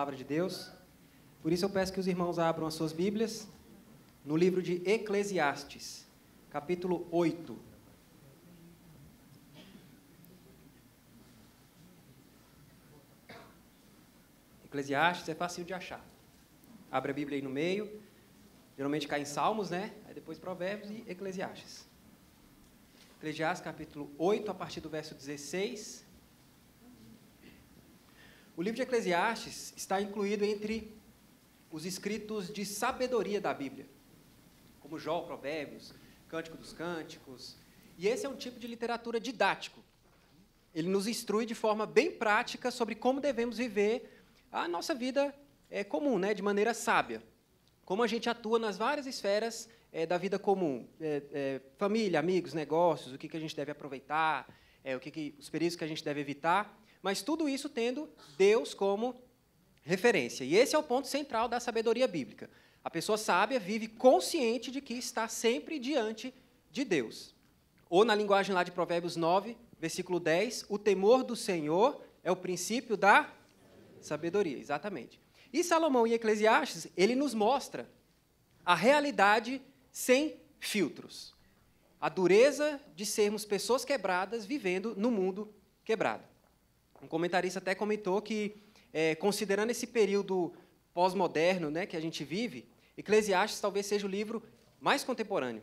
palavra de Deus. Por isso eu peço que os irmãos abram as suas Bíblias no livro de Eclesiastes, capítulo 8. Eclesiastes é fácil de achar. Abre a Bíblia aí no meio. Geralmente cai em Salmos, né? Aí depois Provérbios e Eclesiastes. Eclesiastes capítulo 8, a partir do verso 16. O livro de Eclesiastes está incluído entre os escritos de sabedoria da Bíblia, como Jó, Provérbios, Cântico dos Cânticos. E esse é um tipo de literatura didático. Ele nos instrui de forma bem prática sobre como devemos viver a nossa vida é, comum, né, de maneira sábia. Como a gente atua nas várias esferas é, da vida comum, é, família, amigos, negócios, o que, que a gente deve aproveitar, o que, que os perigos que a gente deve evitar, mas tudo isso tendo Deus como referência. E esse é o ponto central da sabedoria bíblica. A pessoa sábia vive consciente de que está sempre diante de Deus. Ou na linguagem lá de Provérbios 9, versículo 10, o temor do Senhor é o princípio da sabedoria, exatamente. E Salomão em Eclesiastes, ele nos mostra a realidade sem filtros. A dureza de sermos pessoas quebradas vivendo no mundo quebrado. Um comentarista até comentou que, é, considerando esse período pós-moderno né, que a gente vive, Eclesiastes talvez seja o livro mais contemporâneo.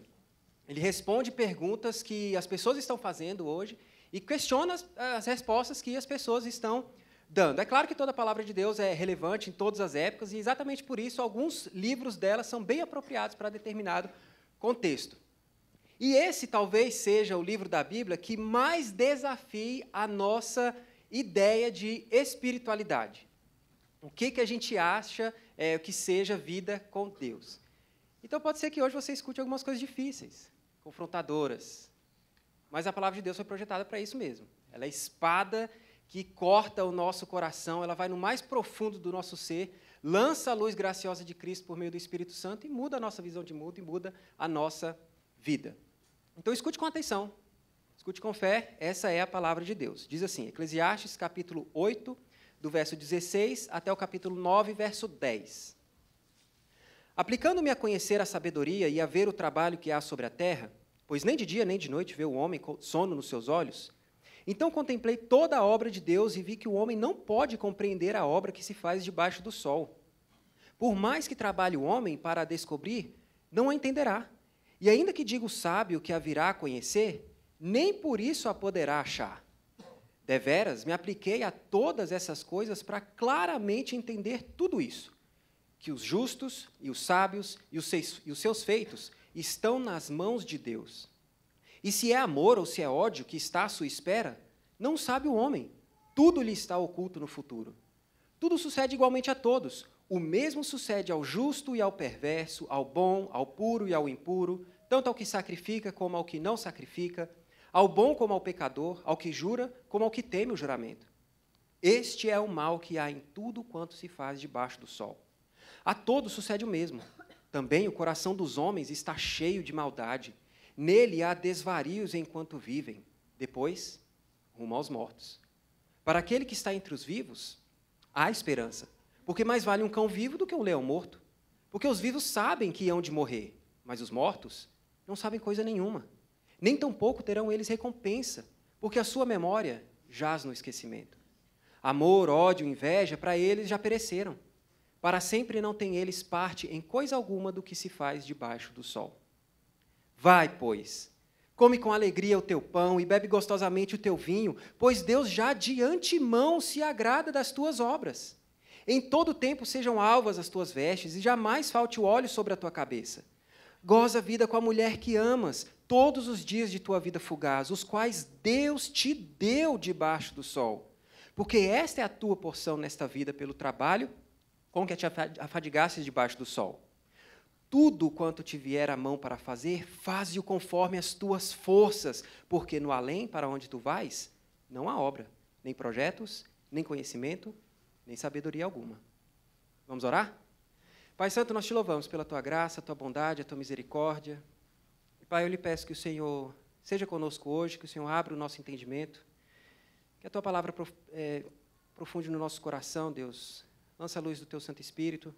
Ele responde perguntas que as pessoas estão fazendo hoje e questiona as, as respostas que as pessoas estão dando. É claro que toda a palavra de Deus é relevante em todas as épocas e exatamente por isso alguns livros dela são bem apropriados para determinado contexto. E esse talvez seja o livro da Bíblia que mais desafie a nossa ideia de espiritualidade. O que, que a gente acha é, que seja vida com Deus. Então pode ser que hoje você escute algumas coisas difíceis, confrontadoras. Mas a palavra de Deus foi projetada para isso mesmo. Ela é espada que corta o nosso coração, ela vai no mais profundo do nosso ser, lança a luz graciosa de Cristo por meio do Espírito Santo e muda a nossa visão de mundo e muda a nossa vida. Então escute com atenção, escute com fé, essa é a palavra de Deus. Diz assim, Eclesiastes capítulo 8, do verso 16 até o capítulo 9, verso 10. Aplicando-me a conhecer a sabedoria e a ver o trabalho que há sobre a terra, pois nem de dia nem de noite vê o homem sono nos seus olhos, então contemplei toda a obra de Deus e vi que o homem não pode compreender a obra que se faz debaixo do sol. Por mais que trabalhe o homem para a descobrir, não a entenderá. E ainda que diga o sábio que a virá a conhecer, nem por isso a poderá achar. Deveras, me apliquei a todas essas coisas para claramente entender tudo isso: que os justos e os sábios e os seus feitos estão nas mãos de Deus. E se é amor ou se é ódio que está à sua espera, não sabe o homem. Tudo lhe está oculto no futuro. Tudo sucede igualmente a todos. O mesmo sucede ao justo e ao perverso, ao bom, ao puro e ao impuro, tanto ao que sacrifica como ao que não sacrifica, ao bom como ao pecador, ao que jura como ao que teme o juramento. Este é o mal que há em tudo quanto se faz debaixo do sol. A todos sucede o mesmo. Também o coração dos homens está cheio de maldade. Nele há desvarios enquanto vivem. Depois, rumo aos mortos. Para aquele que está entre os vivos, há esperança. Porque mais vale um cão vivo do que um leão morto. Porque os vivos sabem que hão de morrer, mas os mortos não sabem coisa nenhuma. Nem tampouco terão eles recompensa, porque a sua memória jaz no esquecimento. Amor, ódio, inveja, para eles já pereceram. Para sempre não têm eles parte em coisa alguma do que se faz debaixo do sol. Vai, pois, come com alegria o teu pão e bebe gostosamente o teu vinho, pois Deus já de antemão se agrada das tuas obras. Em todo tempo sejam alvas as tuas vestes e jamais falte o óleo sobre a tua cabeça. Goza a vida com a mulher que amas, todos os dias de tua vida fugaz, os quais Deus te deu debaixo do sol. Porque esta é a tua porção nesta vida pelo trabalho com que te afadigasses debaixo do sol. Tudo quanto te vier a mão para fazer, faze-o conforme as tuas forças, porque no além para onde tu vais, não há obra, nem projetos, nem conhecimento, nem sabedoria alguma. Vamos orar? Pai Santo, nós te louvamos pela tua graça, a tua bondade, a tua misericórdia. Pai, eu lhe peço que o Senhor seja conosco hoje, que o Senhor abra o nosso entendimento, que a tua palavra é, profunde no nosso coração, Deus, lança a luz do teu Santo Espírito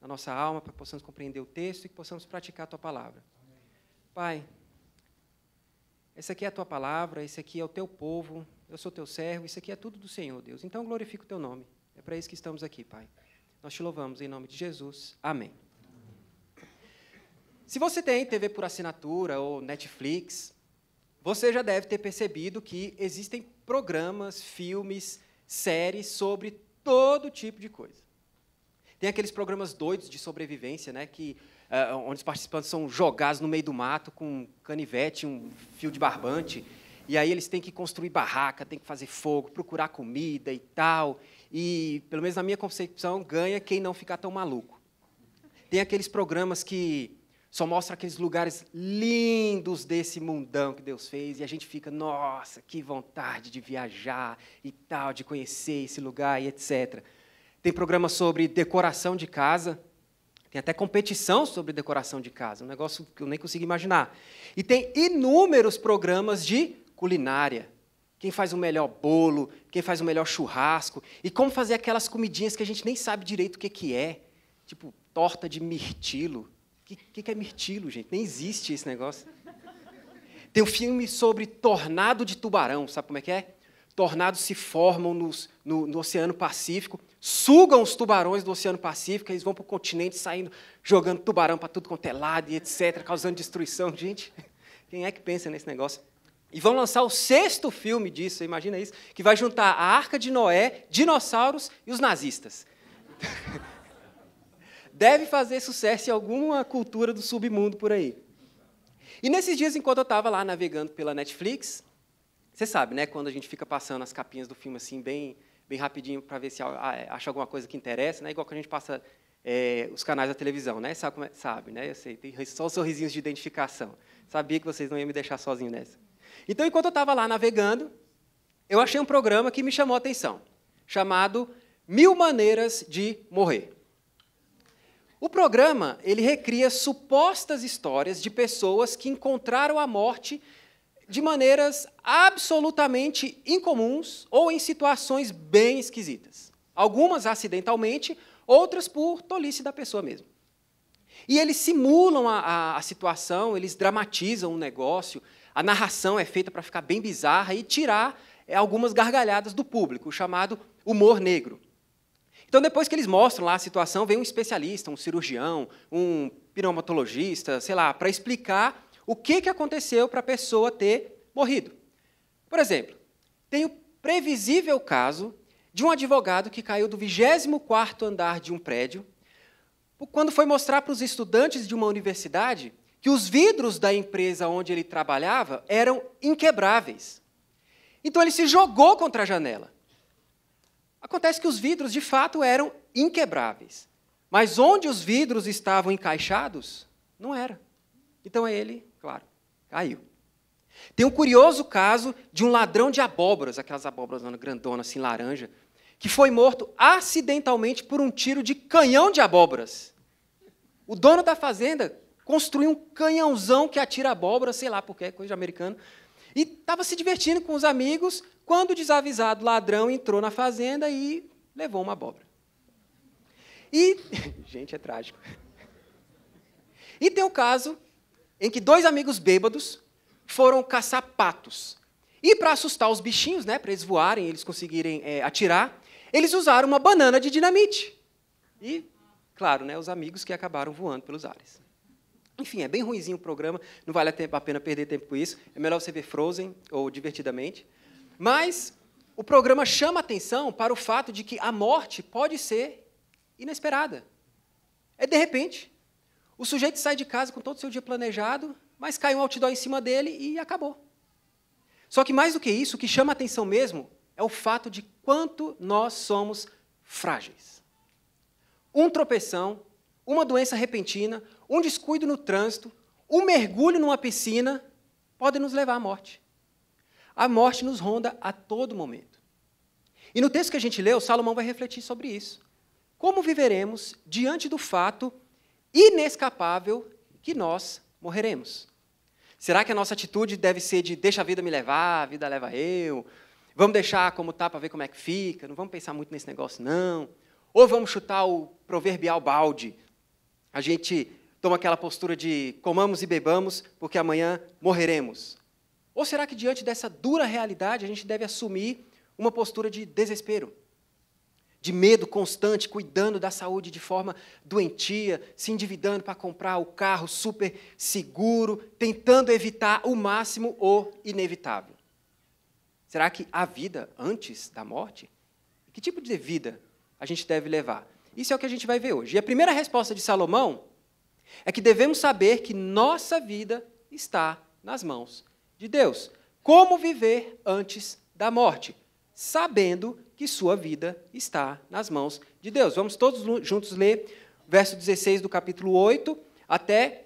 na nossa alma para que possamos compreender o texto e que possamos praticar a tua palavra. Pai, essa aqui é a tua palavra, esse aqui é o teu povo, eu sou teu servo, isso aqui é tudo do Senhor, Deus. Então glorifica o teu nome. É para isso que estamos aqui, Pai. Nós te louvamos em nome de Jesus. Amém. Se você tem TV por assinatura ou Netflix, você já deve ter percebido que existem programas, filmes, séries sobre todo tipo de coisa. Tem aqueles programas doidos de sobrevivência, né, que, uh, onde os participantes são jogados no meio do mato com um canivete, um fio de barbante, e aí eles têm que construir barraca, têm que fazer fogo, procurar comida e tal. E, pelo menos na minha concepção, ganha quem não ficar tão maluco. Tem aqueles programas que só mostram aqueles lugares lindos desse mundão que Deus fez, e a gente fica, nossa, que vontade de viajar e tal, de conhecer esse lugar e etc. Tem programa sobre decoração de casa. Tem até competição sobre decoração de casa, um negócio que eu nem consigo imaginar. E tem inúmeros programas de culinária. Quem faz o melhor bolo, quem faz o melhor churrasco, e como fazer aquelas comidinhas que a gente nem sabe direito o que, que é. Tipo, torta de mirtilo. O que, que é mirtilo, gente? Nem existe esse negócio. Tem um filme sobre tornado de tubarão, sabe como é que é? Tornados se formam nos, no, no Oceano Pacífico sugam os tubarões do Oceano Pacífico, eles vão para o continente saindo, jogando tubarão para tudo quanto é lado e etc., causando destruição. Gente, quem é que pensa nesse negócio? E vão lançar o sexto filme disso, imagina isso, que vai juntar a Arca de Noé, dinossauros e os nazistas. Deve fazer sucesso em alguma cultura do submundo por aí. E nesses dias, enquanto eu estava lá navegando pela Netflix, você sabe, né, quando a gente fica passando as capinhas do filme assim, bem bem rapidinho para ver se acha alguma coisa que interessa, né? igual que a gente passa é, os canais da televisão, né? Sabe, é, sabe, né? Eu sei, tem só os sorrisinhos de identificação. Sabia que vocês não iam me deixar sozinho nessa. Então, enquanto eu estava lá navegando, eu achei um programa que me chamou a atenção, chamado Mil Maneiras de Morrer. O programa ele recria supostas histórias de pessoas que encontraram a morte de maneiras absolutamente incomuns ou em situações bem esquisitas. Algumas acidentalmente, outras por tolice da pessoa mesmo. E eles simulam a, a, a situação, eles dramatizam o negócio, a narração é feita para ficar bem bizarra e tirar é, algumas gargalhadas do público, o chamado humor negro. Então, depois que eles mostram lá a situação, vem um especialista, um cirurgião, um pneumatologista, sei lá, para explicar o que, que aconteceu para a pessoa ter morrido. Por exemplo, tem o previsível caso de um advogado que caiu do 24º andar de um prédio, quando foi mostrar para os estudantes de uma universidade que os vidros da empresa onde ele trabalhava eram inquebráveis. Então ele se jogou contra a janela. Acontece que os vidros, de fato, eram inquebráveis. Mas onde os vidros estavam encaixados, não era. Então ele Claro, caiu. Tem um curioso caso de um ladrão de abóboras, aquelas abóboras grandonas, assim, laranja, que foi morto acidentalmente por um tiro de canhão de abóboras. O dono da fazenda construiu um canhãozão que atira abóbora, sei lá porque, coisa de americano, e estava se divertindo com os amigos quando o desavisado ladrão entrou na fazenda e levou uma abóbora. E, gente, é trágico. E tem o caso em que dois amigos bêbados foram caçar patos. E para assustar os bichinhos, né, para eles voarem, eles conseguirem é, atirar, eles usaram uma banana de dinamite. E, claro, né, os amigos que acabaram voando pelos ares. Enfim, é bem ruimzinho o programa, não vale a pena perder tempo com isso. É melhor você ver Frozen ou Divertidamente. Mas o programa chama atenção para o fato de que a morte pode ser inesperada. É de repente. O sujeito sai de casa com todo o seu dia planejado, mas cai um outdoor em cima dele e acabou. Só que mais do que isso, o que chama atenção mesmo é o fato de quanto nós somos frágeis. Um tropeção, uma doença repentina, um descuido no trânsito, um mergulho numa piscina podem nos levar à morte. A morte nos ronda a todo momento. E no texto que a gente leu, Salomão vai refletir sobre isso. Como viveremos diante do fato inescapável que nós morreremos. Será que a nossa atitude deve ser de deixa a vida me levar, a vida leva eu? Vamos deixar como está para ver como é que fica? Não vamos pensar muito nesse negócio, não. Ou vamos chutar o proverbial balde? A gente toma aquela postura de comamos e bebamos, porque amanhã morreremos. Ou será que diante dessa dura realidade a gente deve assumir uma postura de desespero? De medo constante, cuidando da saúde de forma doentia, se endividando para comprar o carro super seguro, tentando evitar o máximo o inevitável. Será que há vida antes da morte? Que tipo de vida a gente deve levar? Isso é o que a gente vai ver hoje. E a primeira resposta de Salomão é que devemos saber que nossa vida está nas mãos de Deus. Como viver antes da morte? Sabendo que sua vida está nas mãos de Deus. Vamos todos juntos ler verso 16 do capítulo 8 até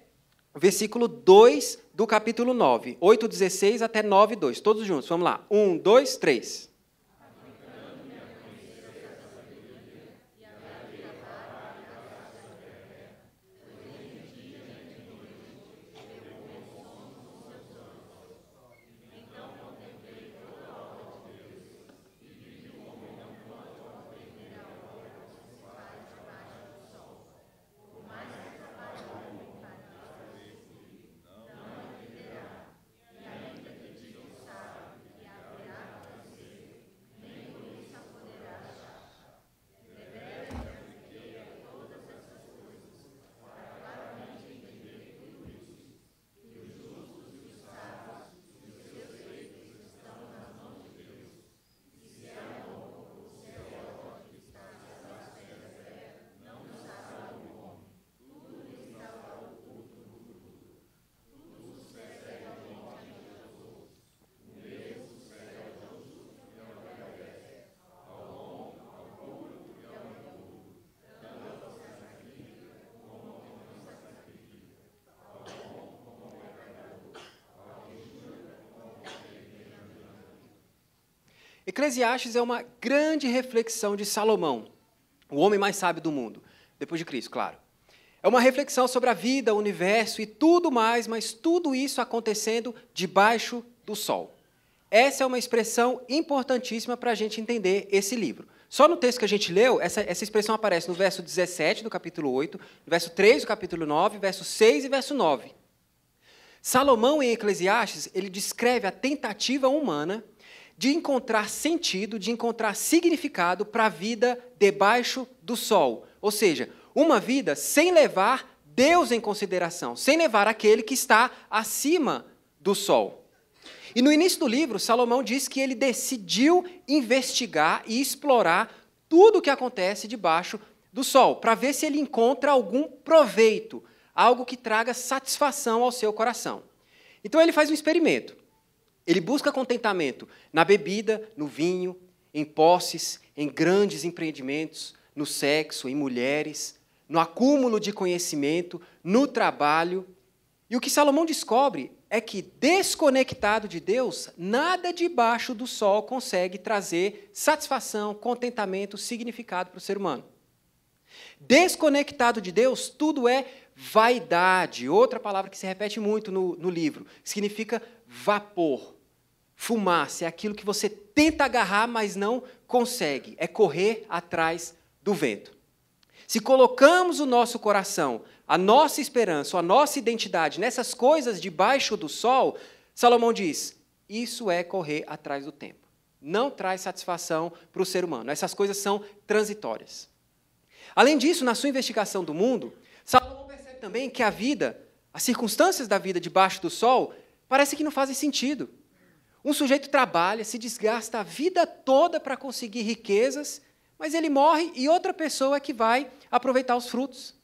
versículo 2 do capítulo 9. 8, 16 até 9, 2. Todos juntos, vamos lá. 1, 2, 3. Eclesiastes é uma grande reflexão de Salomão, o homem mais sábio do mundo, depois de Cristo, claro. É uma reflexão sobre a vida, o universo e tudo mais, mas tudo isso acontecendo debaixo do sol. Essa é uma expressão importantíssima para a gente entender esse livro. Só no texto que a gente leu, essa, essa expressão aparece no verso 17 do capítulo 8, no verso 3 do capítulo 9, verso 6 e verso 9. Salomão, em Eclesiastes, ele descreve a tentativa humana de encontrar sentido, de encontrar significado para a vida debaixo do sol. Ou seja, uma vida sem levar Deus em consideração, sem levar aquele que está acima do sol. E no início do livro, Salomão diz que ele decidiu investigar e explorar tudo o que acontece debaixo do sol, para ver se ele encontra algum proveito, algo que traga satisfação ao seu coração. Então ele faz um experimento. Ele busca contentamento na bebida, no vinho, em posses, em grandes empreendimentos, no sexo, em mulheres, no acúmulo de conhecimento, no trabalho. E o que Salomão descobre é que, desconectado de Deus, nada debaixo do sol consegue trazer satisfação, contentamento, significado para o ser humano. Desconectado de Deus, tudo é vaidade, outra palavra que se repete muito no, no livro, significa vapor. Fumaça é aquilo que você tenta agarrar, mas não consegue. É correr atrás do vento. Se colocamos o nosso coração, a nossa esperança, a nossa identidade nessas coisas debaixo do sol, Salomão diz: isso é correr atrás do tempo. Não traz satisfação para o ser humano. Essas coisas são transitórias. Além disso, na sua investigação do mundo, Salomão percebe também que a vida, as circunstâncias da vida debaixo do sol, parece que não fazem sentido. Um sujeito trabalha, se desgasta a vida toda para conseguir riquezas, mas ele morre e outra pessoa é que vai aproveitar os frutos.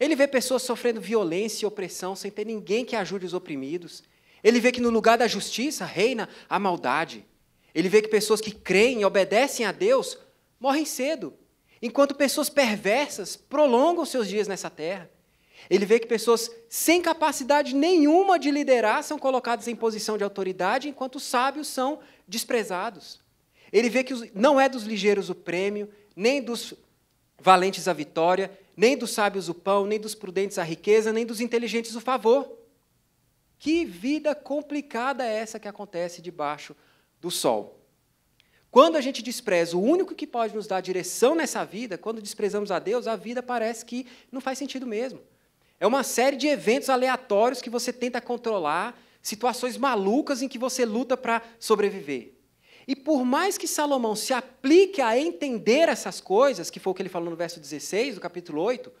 Ele vê pessoas sofrendo violência e opressão sem ter ninguém que ajude os oprimidos. Ele vê que no lugar da justiça reina a maldade. Ele vê que pessoas que creem e obedecem a Deus morrem cedo, enquanto pessoas perversas prolongam seus dias nessa terra. Ele vê que pessoas sem capacidade nenhuma de liderar são colocadas em posição de autoridade, enquanto os sábios são desprezados. Ele vê que não é dos ligeiros o prêmio, nem dos valentes a vitória, nem dos sábios o pão, nem dos prudentes a riqueza, nem dos inteligentes o favor. Que vida complicada é essa que acontece debaixo do sol? Quando a gente despreza o único que pode nos dar direção nessa vida, quando desprezamos a Deus, a vida parece que não faz sentido mesmo. É uma série de eventos aleatórios que você tenta controlar, situações malucas em que você luta para sobreviver. E por mais que Salomão se aplique a entender essas coisas, que foi o que ele falou no verso 16 do capítulo 8,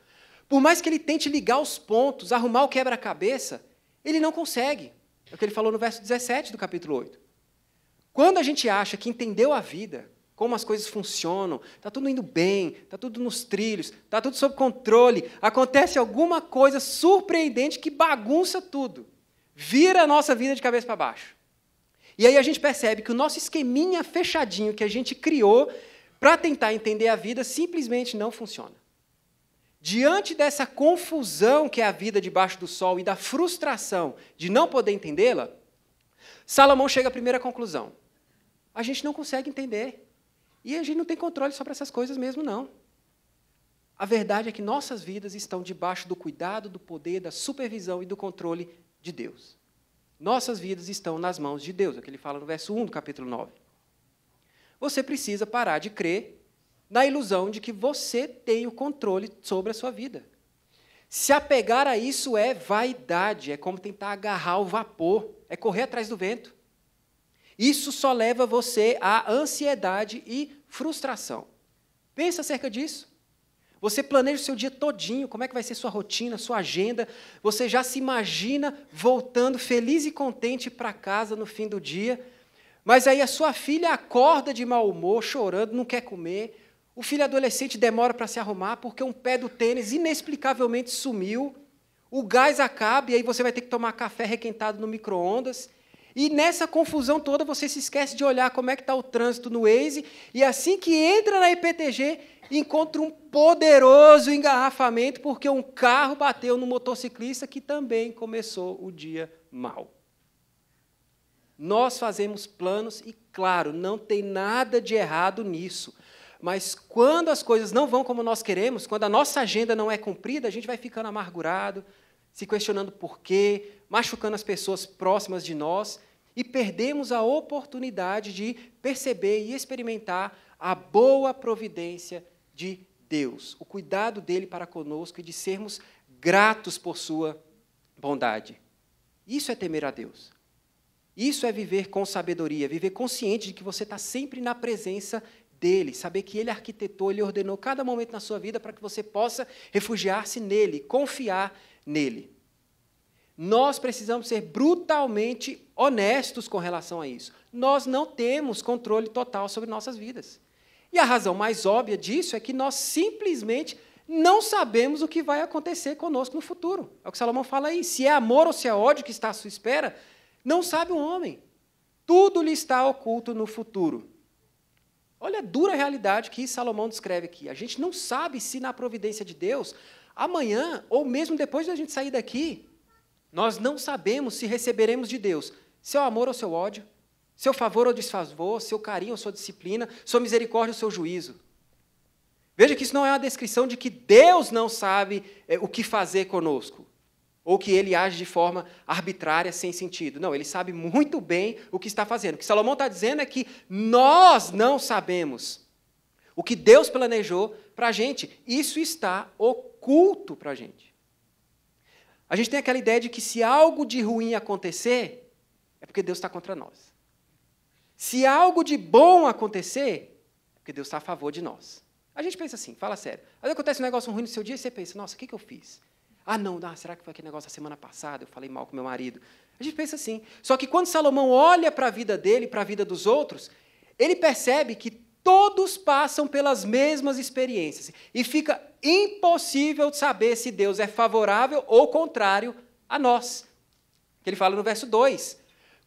por mais que ele tente ligar os pontos, arrumar o quebra-cabeça, ele não consegue. É o que ele falou no verso 17 do capítulo 8. Quando a gente acha que entendeu a vida, como as coisas funcionam, está tudo indo bem, está tudo nos trilhos, está tudo sob controle, acontece alguma coisa surpreendente que bagunça tudo, vira a nossa vida de cabeça para baixo. E aí a gente percebe que o nosso esqueminha fechadinho que a gente criou para tentar entender a vida simplesmente não funciona. Diante dessa confusão que é a vida debaixo do sol e da frustração de não poder entendê-la, Salomão chega à primeira conclusão: a gente não consegue entender. E a gente não tem controle sobre essas coisas mesmo, não. A verdade é que nossas vidas estão debaixo do cuidado, do poder, da supervisão e do controle de Deus. Nossas vidas estão nas mãos de Deus, é o que ele fala no verso 1 do capítulo 9. Você precisa parar de crer na ilusão de que você tem o controle sobre a sua vida. Se apegar a isso é vaidade, é como tentar agarrar o vapor, é correr atrás do vento. Isso só leva você à ansiedade e frustração. Pensa acerca disso. Você planeja o seu dia todinho, como é que vai ser sua rotina, sua agenda. Você já se imagina voltando feliz e contente para casa no fim do dia. Mas aí a sua filha acorda de mau humor, chorando, não quer comer. O filho adolescente demora para se arrumar porque um pé do tênis inexplicavelmente sumiu. O gás acaba e aí você vai ter que tomar café requentado no micro-ondas. E nessa confusão toda você se esquece de olhar como é que está o trânsito no Waze, e assim que entra na IPTG, encontra um poderoso engarrafamento, porque um carro bateu no motociclista que também começou o dia mal. Nós fazemos planos e, claro, não tem nada de errado nisso. Mas quando as coisas não vão como nós queremos, quando a nossa agenda não é cumprida, a gente vai ficando amargurado, se questionando por quê, machucando as pessoas próximas de nós e perdemos a oportunidade de perceber e experimentar a boa providência de Deus, o cuidado dele para conosco e de sermos gratos por sua bondade. Isso é temer a Deus. Isso é viver com sabedoria, viver consciente de que você está sempre na presença dele, saber que ele arquitetou, ele ordenou cada momento na sua vida para que você possa refugiar-se nele, confiar nele. Nós precisamos ser brutalmente honestos com relação a isso. Nós não temos controle total sobre nossas vidas. E a razão mais óbvia disso é que nós simplesmente não sabemos o que vai acontecer conosco no futuro. É o que Salomão fala aí. Se é amor ou se é ódio que está à sua espera, não sabe o homem. Tudo lhe está oculto no futuro. Olha a dura realidade que Salomão descreve aqui. A gente não sabe se na providência de Deus, amanhã, ou mesmo depois da gente sair daqui, nós não sabemos se receberemos de Deus seu amor ou seu ódio, seu favor ou desfavor, seu carinho ou sua disciplina, sua misericórdia ou seu juízo. Veja que isso não é uma descrição de que Deus não sabe é, o que fazer conosco, ou que ele age de forma arbitrária, sem sentido. Não, ele sabe muito bem o que está fazendo. O que Salomão está dizendo é que nós não sabemos o que Deus planejou para a gente. Isso está oculto para a gente. A gente tem aquela ideia de que se algo de ruim acontecer, é porque Deus está contra nós. Se algo de bom acontecer, é porque Deus está a favor de nós. A gente pensa assim, fala sério. Às vezes acontece um negócio ruim no seu dia e você pensa, nossa, o que, que eu fiz? Ah, não, não, será que foi aquele negócio da semana passada? Eu falei mal com meu marido. A gente pensa assim. Só que quando Salomão olha para a vida dele, para a vida dos outros, ele percebe que todos passam pelas mesmas experiências. E fica impossível saber se Deus é favorável ou contrário a nós. Ele fala no verso 2.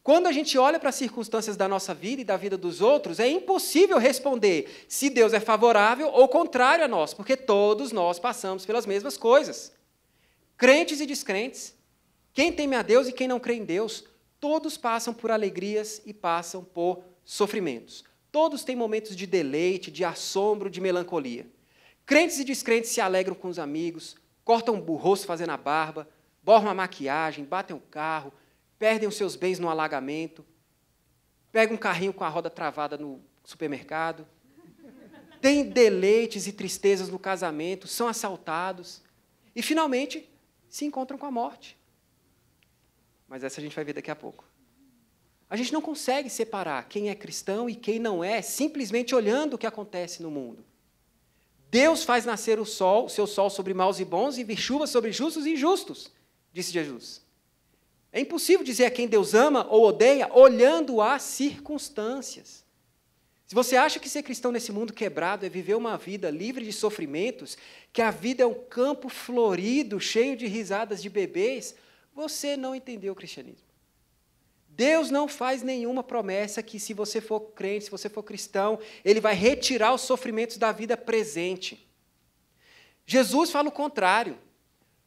Quando a gente olha para as circunstâncias da nossa vida e da vida dos outros, é impossível responder se Deus é favorável ou contrário a nós, porque todos nós passamos pelas mesmas coisas. Crentes e descrentes, quem teme a Deus e quem não crê em Deus, todos passam por alegrias e passam por sofrimentos. Todos têm momentos de deleite, de assombro, de melancolia. Crentes e descrentes se alegram com os amigos, cortam o rosto fazendo a barba, borram a maquiagem, batem o carro, perdem os seus bens no alagamento, pegam um carrinho com a roda travada no supermercado, têm deleites e tristezas no casamento, são assaltados e finalmente se encontram com a morte. Mas essa a gente vai ver daqui a pouco. A gente não consegue separar quem é cristão e quem não é simplesmente olhando o que acontece no mundo. Deus faz nascer o sol, seu sol sobre maus e bons e chuva sobre justos e injustos, disse Jesus. É impossível dizer a quem Deus ama ou odeia olhando as circunstâncias. Se você acha que ser cristão nesse mundo quebrado é viver uma vida livre de sofrimentos, que a vida é um campo florido, cheio de risadas de bebês, você não entendeu o cristianismo. Deus não faz nenhuma promessa que, se você for crente, se você for cristão, Ele vai retirar os sofrimentos da vida presente. Jesus fala o contrário.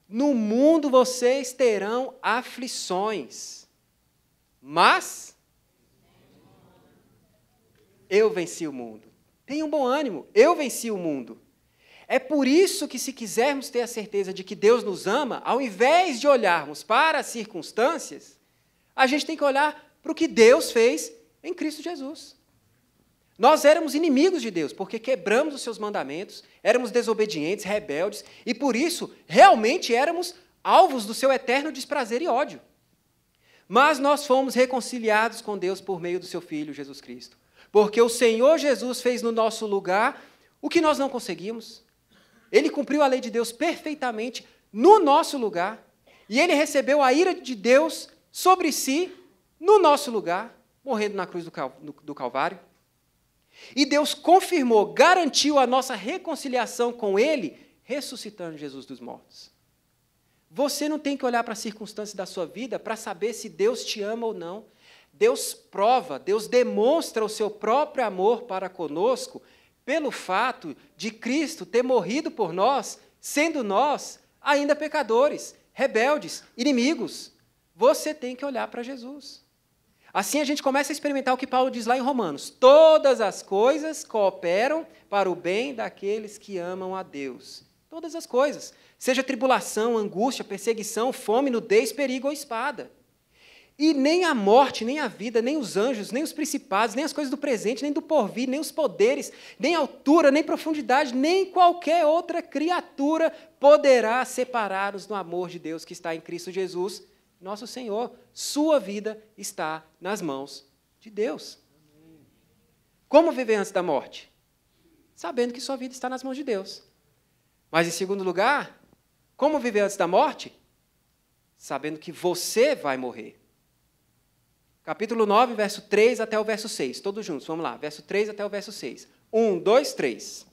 No mundo vocês terão aflições, mas eu venci o mundo. Tenha um bom ânimo, eu venci o mundo. É por isso que, se quisermos ter a certeza de que Deus nos ama, ao invés de olharmos para as circunstâncias, a gente tem que olhar para o que Deus fez em Cristo Jesus. Nós éramos inimigos de Deus, porque quebramos os seus mandamentos, éramos desobedientes, rebeldes, e por isso realmente éramos alvos do seu eterno desprazer e ódio. Mas nós fomos reconciliados com Deus por meio do seu Filho Jesus Cristo. Porque o Senhor Jesus fez no nosso lugar o que nós não conseguimos. Ele cumpriu a lei de Deus perfeitamente no nosso lugar. E ele recebeu a ira de Deus sobre si, no nosso lugar, morrendo na cruz do Calvário. E Deus confirmou, garantiu a nossa reconciliação com Ele, ressuscitando Jesus dos mortos. Você não tem que olhar para as circunstâncias da sua vida para saber se Deus te ama ou não. Deus prova, Deus demonstra o seu próprio amor para conosco pelo fato de Cristo ter morrido por nós, sendo nós ainda pecadores, rebeldes, inimigos. Você tem que olhar para Jesus. Assim a gente começa a experimentar o que Paulo diz lá em Romanos: todas as coisas cooperam para o bem daqueles que amam a Deus. Todas as coisas. Seja tribulação, angústia, perseguição, fome, nudez, perigo ou espada. E nem a morte, nem a vida, nem os anjos, nem os principados, nem as coisas do presente, nem do porvir, nem os poderes, nem altura, nem profundidade, nem qualquer outra criatura poderá separar-nos do amor de Deus que está em Cristo Jesus, nosso Senhor. Sua vida está nas mãos de Deus. Como viver antes da morte? Sabendo que sua vida está nas mãos de Deus. Mas, em segundo lugar, como viver antes da morte? Sabendo que você vai morrer. Capítulo 9, verso 3 até o verso 6. Todos juntos, vamos lá. Verso 3 até o verso 6. 1, 2, 3.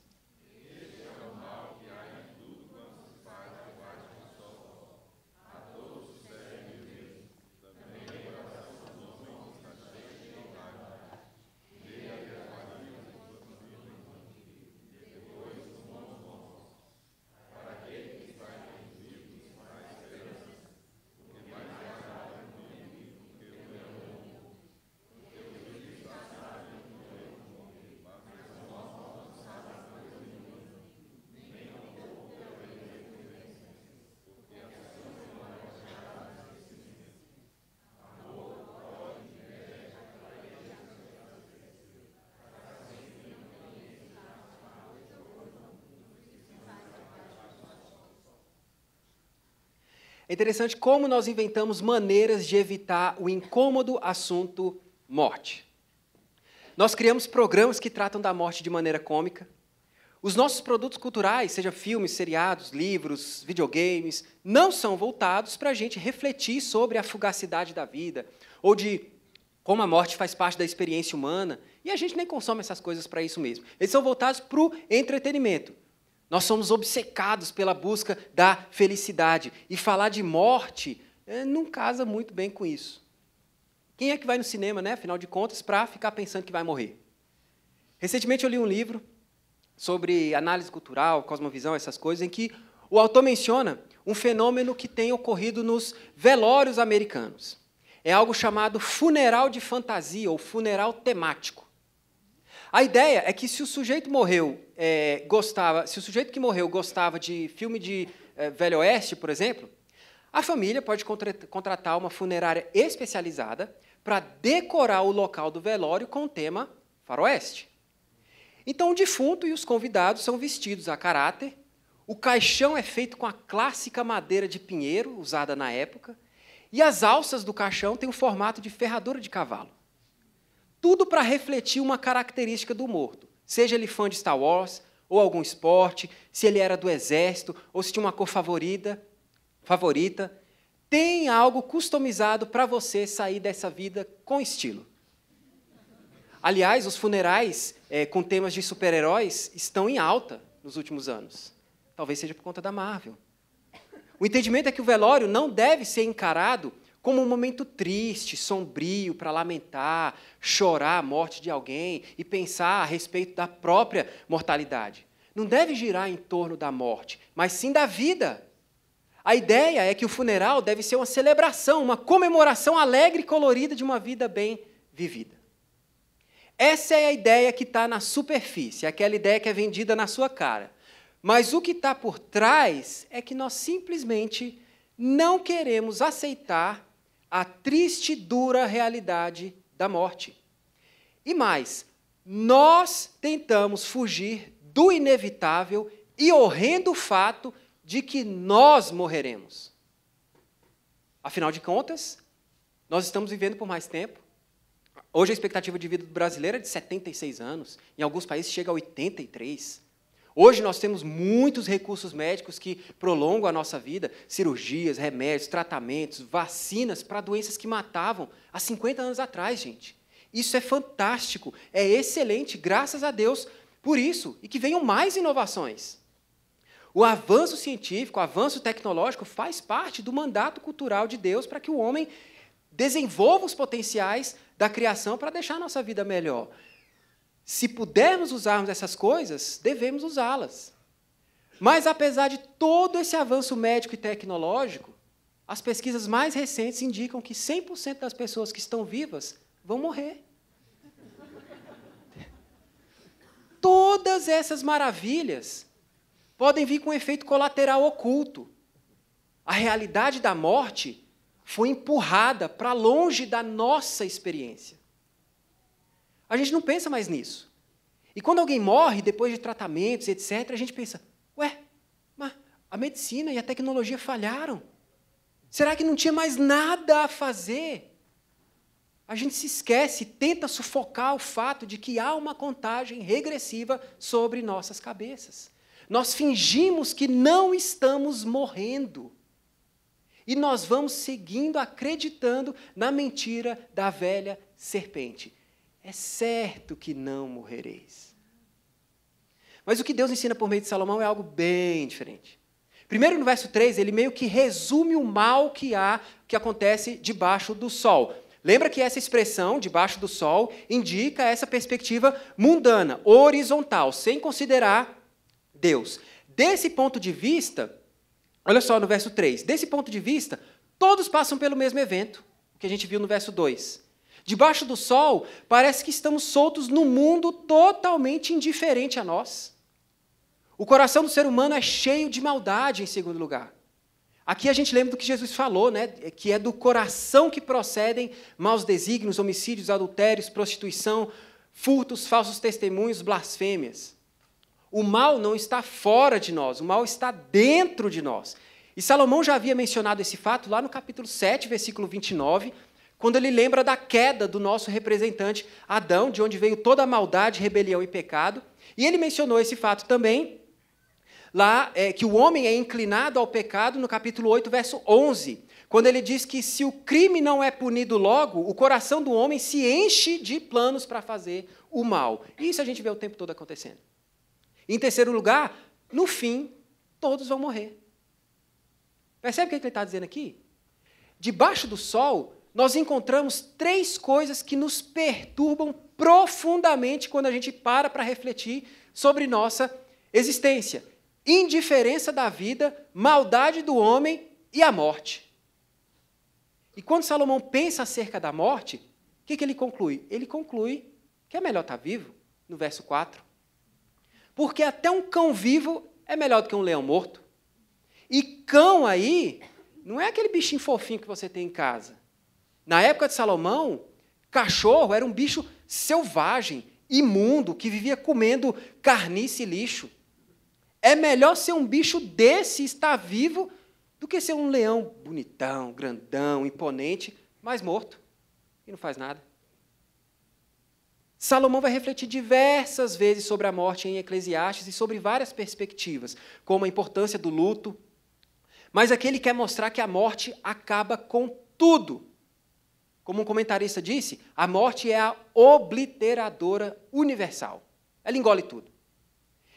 É interessante como nós inventamos maneiras de evitar o incômodo assunto morte. Nós criamos programas que tratam da morte de maneira cômica. Os nossos produtos culturais, seja filmes, seriados, livros, videogames, não são voltados para a gente refletir sobre a fugacidade da vida ou de como a morte faz parte da experiência humana. E a gente nem consome essas coisas para isso mesmo. Eles são voltados para o entretenimento. Nós somos obcecados pela busca da felicidade. E falar de morte é, não casa muito bem com isso. Quem é que vai no cinema, né, afinal de contas, para ficar pensando que vai morrer? Recentemente eu li um livro sobre análise cultural, cosmovisão, essas coisas, em que o autor menciona um fenômeno que tem ocorrido nos velórios americanos. É algo chamado funeral de fantasia ou funeral temático. A ideia é que se o sujeito morreu, é, gostava, se o sujeito que morreu gostava de filme de é, Velho Oeste, por exemplo, a família pode contratar uma funerária especializada para decorar o local do velório com o tema faroeste. Então, o defunto e os convidados são vestidos a caráter, o caixão é feito com a clássica madeira de pinheiro, usada na época, e as alças do caixão têm o formato de ferradura de cavalo. Tudo para refletir uma característica do morto, seja ele fã de Star Wars, ou algum esporte, se ele era do exército, ou se tinha uma cor favorita, favorita, tem algo customizado para você sair dessa vida com estilo. Aliás, os funerais é, com temas de super-heróis estão em alta nos últimos anos. Talvez seja por conta da Marvel. O entendimento é que o velório não deve ser encarado como um momento triste, sombrio, para lamentar, chorar a morte de alguém e pensar a respeito da própria mortalidade. Não deve girar em torno da morte, mas sim da vida. A ideia é que o funeral deve ser uma celebração, uma comemoração alegre e colorida de uma vida bem vivida. Essa é a ideia que está na superfície, aquela ideia que é vendida na sua cara. Mas o que está por trás é que nós simplesmente não queremos aceitar a triste e dura realidade da morte. E mais, nós tentamos fugir do inevitável e horrendo fato de que nós morreremos. Afinal de contas, nós estamos vivendo por mais tempo. Hoje a expectativa de vida do brasileiro é de 76 anos, em alguns países chega a 83. Hoje nós temos muitos recursos médicos que prolongam a nossa vida, cirurgias, remédios, tratamentos, vacinas para doenças que matavam há 50 anos atrás, gente. Isso é fantástico, é excelente, graças a Deus por isso, e que venham mais inovações. O avanço científico, o avanço tecnológico faz parte do mandato cultural de Deus para que o homem desenvolva os potenciais da criação para deixar a nossa vida melhor. Se pudermos usarmos essas coisas, devemos usá-las. Mas, apesar de todo esse avanço médico e tecnológico, as pesquisas mais recentes indicam que 100% das pessoas que estão vivas vão morrer. Todas essas maravilhas podem vir com um efeito colateral oculto. A realidade da morte foi empurrada para longe da nossa experiência. A gente não pensa mais nisso. E quando alguém morre, depois de tratamentos, etc., a gente pensa: ué, mas a medicina e a tecnologia falharam. Será que não tinha mais nada a fazer? A gente se esquece, tenta sufocar o fato de que há uma contagem regressiva sobre nossas cabeças. Nós fingimos que não estamos morrendo. E nós vamos seguindo acreditando na mentira da velha serpente é certo que não morrereis. Mas o que Deus ensina por meio de Salomão é algo bem diferente. Primeiro, no verso 3, ele meio que resume o mal que há, que acontece debaixo do sol. Lembra que essa expressão, debaixo do sol, indica essa perspectiva mundana, horizontal, sem considerar Deus. Desse ponto de vista, olha só no verso 3, desse ponto de vista, todos passam pelo mesmo evento, que a gente viu no verso 2. Debaixo do sol, parece que estamos soltos num mundo totalmente indiferente a nós. O coração do ser humano é cheio de maldade, em segundo lugar. Aqui a gente lembra do que Jesus falou, né? que é do coração que procedem maus desígnios, homicídios, adultérios, prostituição, furtos, falsos testemunhos, blasfêmias. O mal não está fora de nós, o mal está dentro de nós. E Salomão já havia mencionado esse fato lá no capítulo 7, versículo 29, quando ele lembra da queda do nosso representante Adão, de onde veio toda a maldade, rebelião e pecado. E ele mencionou esse fato também, lá, é, que o homem é inclinado ao pecado, no capítulo 8, verso 11, quando ele diz que se o crime não é punido logo, o coração do homem se enche de planos para fazer o mal. E isso a gente vê o tempo todo acontecendo. Em terceiro lugar, no fim, todos vão morrer. Percebe o que ele está dizendo aqui? Debaixo do sol, nós encontramos três coisas que nos perturbam profundamente quando a gente para para refletir sobre nossa existência: indiferença da vida, maldade do homem e a morte. E quando Salomão pensa acerca da morte, o que, que ele conclui? Ele conclui que é melhor estar vivo, no verso 4. Porque até um cão vivo é melhor do que um leão morto. E cão aí não é aquele bichinho fofinho que você tem em casa. Na época de Salomão, cachorro era um bicho selvagem, imundo que vivia comendo carniça e lixo. É melhor ser um bicho desse estar vivo do que ser um leão bonitão, grandão, imponente, mas morto e não faz nada. Salomão vai refletir diversas vezes sobre a morte em Eclesiastes e sobre várias perspectivas, como a importância do luto. Mas aqui ele quer mostrar que a morte acaba com tudo. Como um comentarista disse, a morte é a obliteradora universal. Ela engole tudo.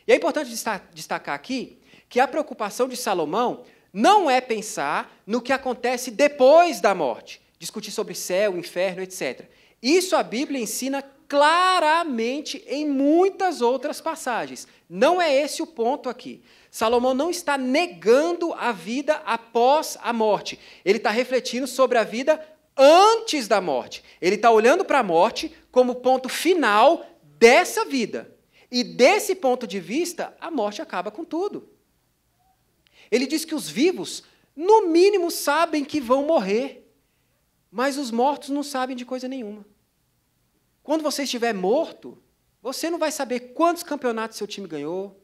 E é importante destacar aqui que a preocupação de Salomão não é pensar no que acontece depois da morte, discutir sobre céu, inferno, etc. Isso a Bíblia ensina claramente em muitas outras passagens. Não é esse o ponto aqui. Salomão não está negando a vida após a morte. Ele está refletindo sobre a vida antes da morte. Ele está olhando para a morte como ponto final dessa vida. E desse ponto de vista, a morte acaba com tudo. Ele diz que os vivos, no mínimo, sabem que vão morrer, mas os mortos não sabem de coisa nenhuma. Quando você estiver morto, você não vai saber quantos campeonatos seu time ganhou,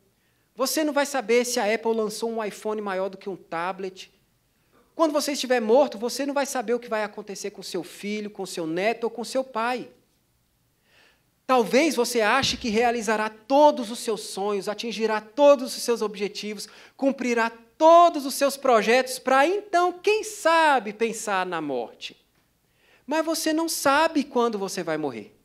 você não vai saber se a Apple lançou um iPhone maior do que um tablet. Quando você estiver morto, você não vai saber o que vai acontecer com seu filho, com seu neto ou com seu pai. Talvez você ache que realizará todos os seus sonhos, atingirá todos os seus objetivos, cumprirá todos os seus projetos, para então, quem sabe, pensar na morte. Mas você não sabe quando você vai morrer.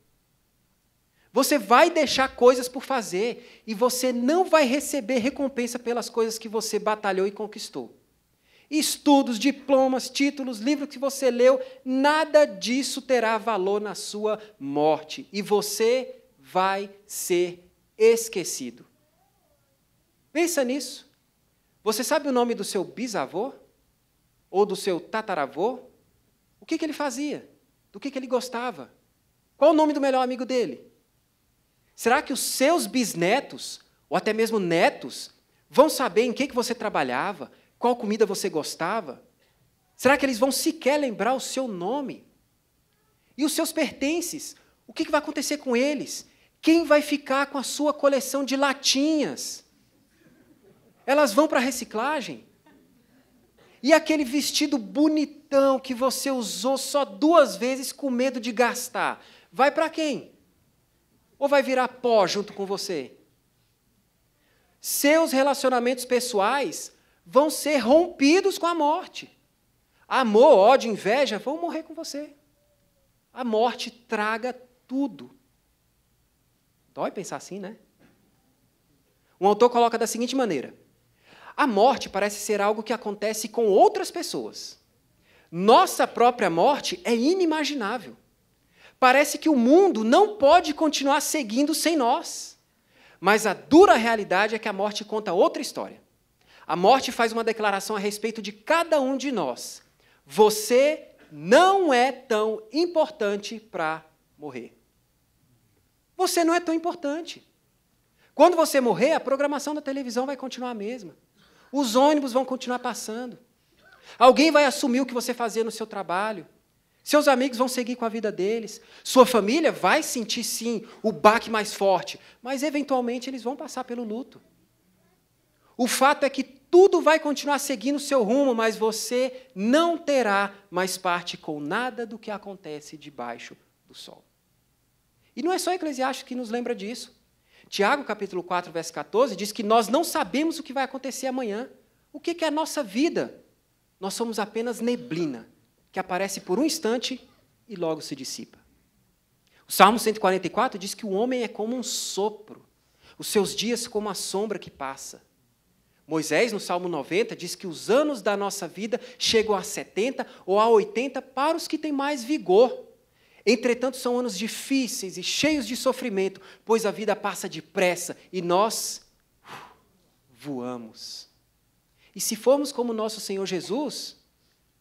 Você vai deixar coisas por fazer e você não vai receber recompensa pelas coisas que você batalhou e conquistou. Estudos, diplomas, títulos, livros que você leu, nada disso terá valor na sua morte e você vai ser esquecido. Pensa nisso. Você sabe o nome do seu bisavô? Ou do seu tataravô? O que, que ele fazia? Do que, que ele gostava? Qual o nome do melhor amigo dele? Será que os seus bisnetos, ou até mesmo netos, vão saber em que, que você trabalhava, qual comida você gostava? Será que eles vão sequer lembrar o seu nome? E os seus pertences? O que, vai acontecer com eles? Quem vai ficar com a sua coleção de latinhas? Elas vão para a reciclagem? E aquele vestido bonitão que você usou só duas vezes com medo de gastar, vai para quem? Ou vai virar pó junto com você? Seus relacionamentos pessoais vão ser rompidos com a morte. Amor, ódio, inveja vão morrer com você. A morte traga tudo. Dói pensar assim, né? Um autor coloca da seguinte maneira: A morte parece ser algo que acontece com outras pessoas. Nossa própria morte é inimaginável. Parece que o mundo não pode continuar seguindo sem nós. Mas a dura realidade é que a morte conta outra história. A morte faz uma declaração a respeito de cada um de nós. Você não é tão importante para morrer. Você não é tão importante. Quando você morrer, a programação da televisão vai continuar a mesma. Os ônibus vão continuar passando. Alguém vai assumir o que você fazia no seu trabalho. Seus amigos vão seguir com a vida deles. Sua família vai sentir, sim, o baque mais forte, mas eventualmente eles vão passar pelo luto. O fato é que tudo vai continuar seguindo o seu rumo, mas você não terá mais parte com nada do que acontece debaixo do sol. E não é só Eclesiastes que nos lembra disso. Tiago, capítulo 4, verso 14, diz que nós não sabemos o que vai acontecer amanhã. O que é a nossa vida? Nós somos apenas neblina que aparece por um instante e logo se dissipa. O Salmo 144 diz que o homem é como um sopro, os seus dias como a sombra que passa. Moisés, no Salmo 90, diz que os anos da nossa vida chegam a 70 ou a 80 para os que têm mais vigor. Entretanto, são anos difíceis e cheios de sofrimento, pois a vida passa depressa e nós uh, voamos. E se formos como nosso Senhor Jesus,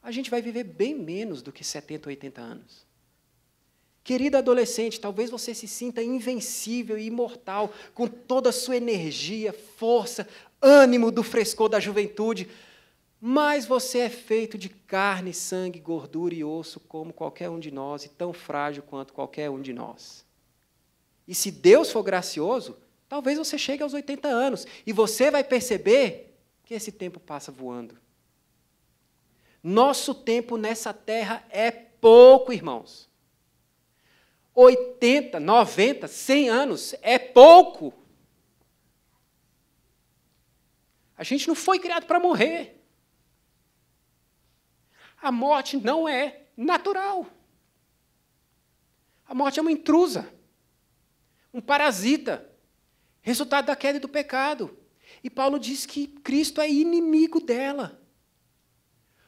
a gente vai viver bem menos do que 70, 80 anos. Querido adolescente, talvez você se sinta invencível e imortal, com toda a sua energia, força, ânimo do frescor da juventude, mas você é feito de carne, sangue, gordura e osso, como qualquer um de nós, e tão frágil quanto qualquer um de nós. E se Deus for gracioso, talvez você chegue aos 80 anos e você vai perceber que esse tempo passa voando. Nosso tempo nessa terra é pouco, irmãos. 80, 90, 100 anos é pouco. A gente não foi criado para morrer. A morte não é natural. A morte é uma intrusa um parasita, resultado da queda e do pecado. E Paulo diz que Cristo é inimigo dela.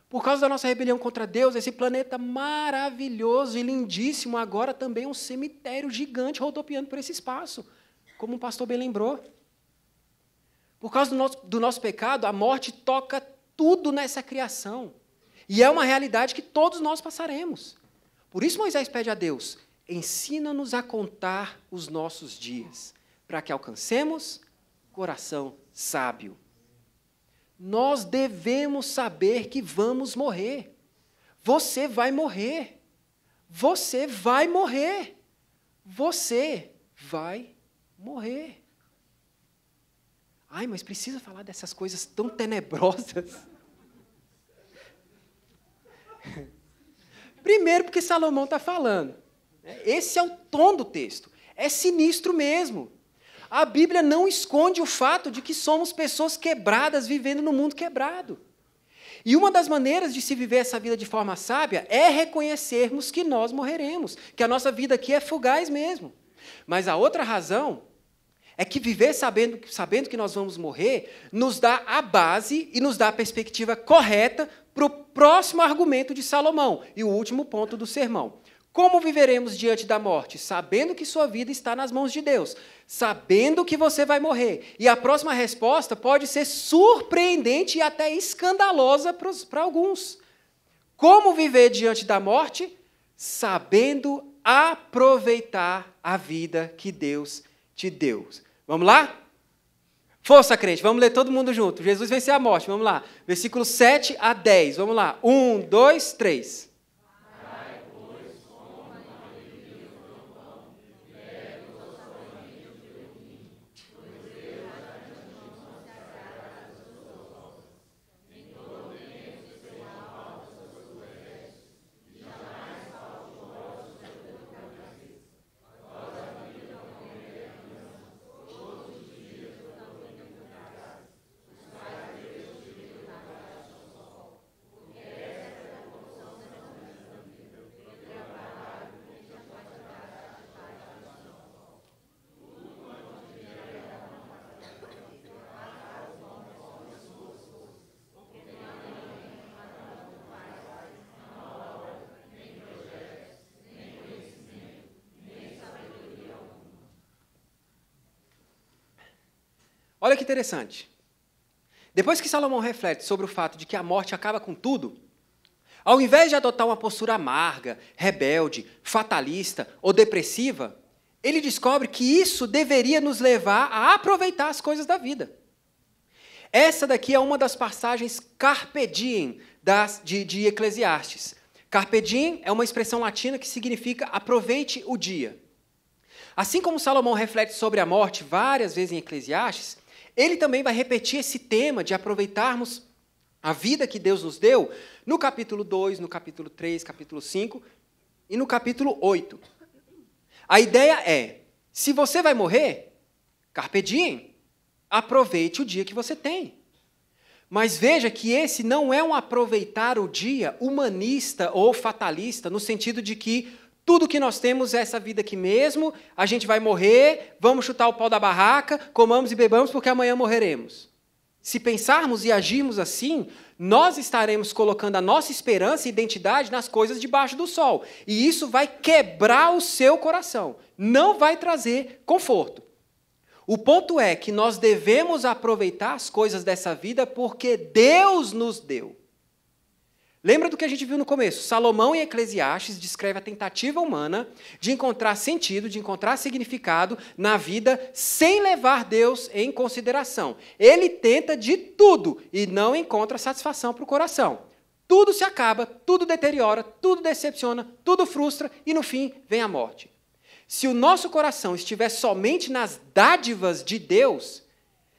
Por causa da nossa rebelião contra Deus, esse planeta maravilhoso e lindíssimo agora também é um cemitério gigante rodopiando por esse espaço, como o pastor bem lembrou. Por causa do nosso, do nosso pecado, a morte toca tudo nessa criação. E é uma realidade que todos nós passaremos. Por isso Moisés pede a Deus: ensina-nos a contar os nossos dias, para que alcancemos coração sábio. Nós devemos saber que vamos morrer. Você vai morrer. Você vai morrer. Você vai morrer. Ai, mas precisa falar dessas coisas tão tenebrosas. Primeiro, porque Salomão está falando. Esse é o tom do texto. É sinistro mesmo. A Bíblia não esconde o fato de que somos pessoas quebradas vivendo no mundo quebrado. E uma das maneiras de se viver essa vida de forma sábia é reconhecermos que nós morreremos, que a nossa vida aqui é fugaz mesmo. Mas a outra razão é que viver sabendo, sabendo que nós vamos morrer nos dá a base e nos dá a perspectiva correta para o próximo argumento de Salomão e o último ponto do sermão. Como viveremos diante da morte? Sabendo que sua vida está nas mãos de Deus, sabendo que você vai morrer. E a próxima resposta pode ser surpreendente e até escandalosa para alguns. Como viver diante da morte? Sabendo aproveitar a vida que Deus te deu. Vamos lá? Força, crente, vamos ler todo mundo junto. Jesus venceu a morte, vamos lá. Versículo 7 a 10, vamos lá. 1, 2, 3. Olha que interessante. Depois que Salomão reflete sobre o fato de que a morte acaba com tudo, ao invés de adotar uma postura amarga, rebelde, fatalista ou depressiva, ele descobre que isso deveria nos levar a aproveitar as coisas da vida. Essa daqui é uma das passagens carpe diem das, de, de Eclesiastes. Carpe diem é uma expressão latina que significa aproveite o dia. Assim como Salomão reflete sobre a morte várias vezes em Eclesiastes, ele também vai repetir esse tema de aproveitarmos a vida que Deus nos deu no capítulo 2, no capítulo 3, capítulo 5 e no capítulo 8. A ideia é: se você vai morrer, carpe diem, aproveite o dia que você tem. Mas veja que esse não é um aproveitar o dia humanista ou fatalista, no sentido de que tudo que nós temos é essa vida aqui mesmo, a gente vai morrer, vamos chutar o pau da barraca, comamos e bebamos porque amanhã morreremos. Se pensarmos e agirmos assim, nós estaremos colocando a nossa esperança e identidade nas coisas debaixo do sol. E isso vai quebrar o seu coração, não vai trazer conforto. O ponto é que nós devemos aproveitar as coisas dessa vida porque Deus nos deu. Lembra do que a gente viu no começo? Salomão em Eclesiastes descreve a tentativa humana de encontrar sentido, de encontrar significado na vida sem levar Deus em consideração. Ele tenta de tudo e não encontra satisfação para o coração. Tudo se acaba, tudo deteriora, tudo decepciona, tudo frustra e no fim vem a morte. Se o nosso coração estiver somente nas dádivas de Deus,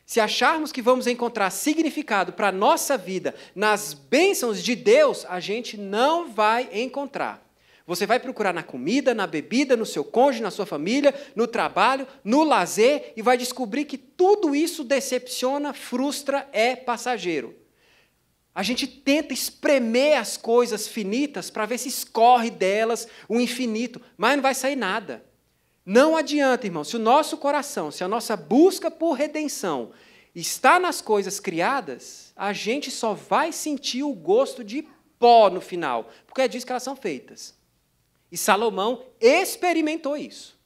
se acharmos que vamos encontrar significado para a nossa vida nas bênçãos de Deus, a gente não vai encontrar. Você vai procurar na comida, na bebida, no seu cônjuge, na sua família, no trabalho, no lazer e vai descobrir que tudo isso decepciona, frustra, é passageiro. A gente tenta espremer as coisas finitas para ver se escorre delas o infinito, mas não vai sair nada. Não adianta, irmão, se o nosso coração, se a nossa busca por redenção está nas coisas criadas, a gente só vai sentir o gosto de pó no final, porque é disso que elas são feitas. E Salomão experimentou isso.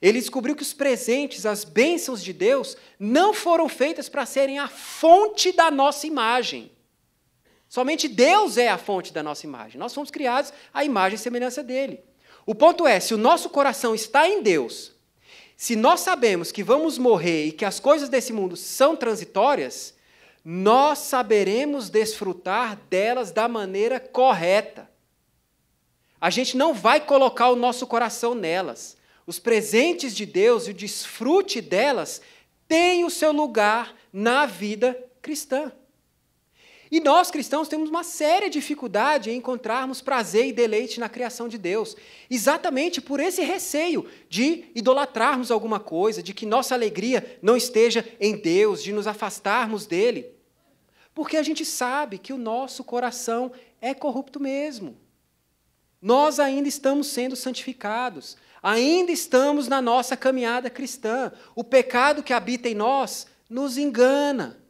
Ele descobriu que os presentes, as bênçãos de Deus, não foram feitas para serem a fonte da nossa imagem. Somente Deus é a fonte da nossa imagem. Nós fomos criados à imagem e semelhança dele. O ponto é: se o nosso coração está em Deus, se nós sabemos que vamos morrer e que as coisas desse mundo são transitórias, nós saberemos desfrutar delas da maneira correta. A gente não vai colocar o nosso coração nelas. Os presentes de Deus e o desfrute delas têm o seu lugar na vida cristã. E nós cristãos temos uma séria dificuldade em encontrarmos prazer e deleite na criação de Deus, exatamente por esse receio de idolatrarmos alguma coisa, de que nossa alegria não esteja em Deus, de nos afastarmos dele. Porque a gente sabe que o nosso coração é corrupto mesmo. Nós ainda estamos sendo santificados, ainda estamos na nossa caminhada cristã. O pecado que habita em nós nos engana.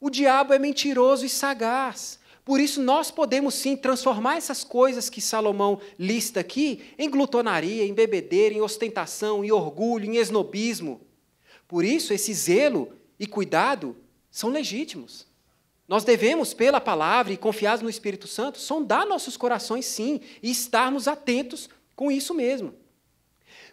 O diabo é mentiroso e sagaz. Por isso, nós podemos sim transformar essas coisas que Salomão lista aqui em glutonaria, em bebedeira, em ostentação, em orgulho, em esnobismo. Por isso, esse zelo e cuidado são legítimos. Nós devemos, pela palavra e confiados no Espírito Santo, sondar nossos corações, sim, e estarmos atentos com isso mesmo.